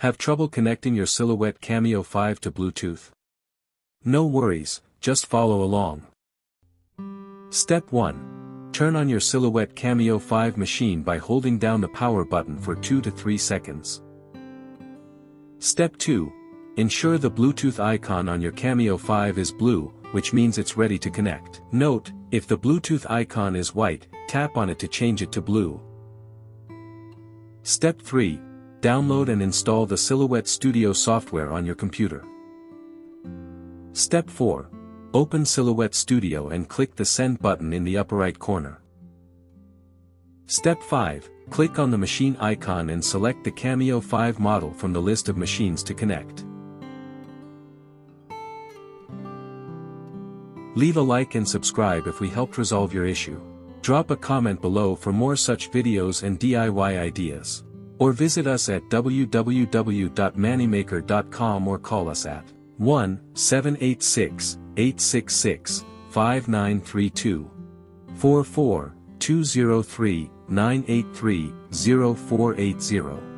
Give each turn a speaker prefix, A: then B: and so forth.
A: Have trouble connecting your Silhouette Cameo 5 to Bluetooth? No worries, just follow along. Step 1. Turn on your Silhouette Cameo 5 machine by holding down the power button for 2 to 3 seconds. Step 2. Ensure the Bluetooth icon on your Cameo 5 is blue, which means it's ready to connect. Note, if the Bluetooth icon is white, tap on it to change it to blue. Step 3. Download and install the Silhouette Studio software on your computer. Step 4. Open Silhouette Studio and click the Send button in the upper right corner. Step 5. Click on the machine icon and select the Cameo 5 model from the list of machines to connect. Leave a like and subscribe if we helped resolve your issue. Drop a comment below for more such videos and DIY ideas. Or visit us at www.mannymaker.com or call us at 1-786-866-5932 44 203 983 0480.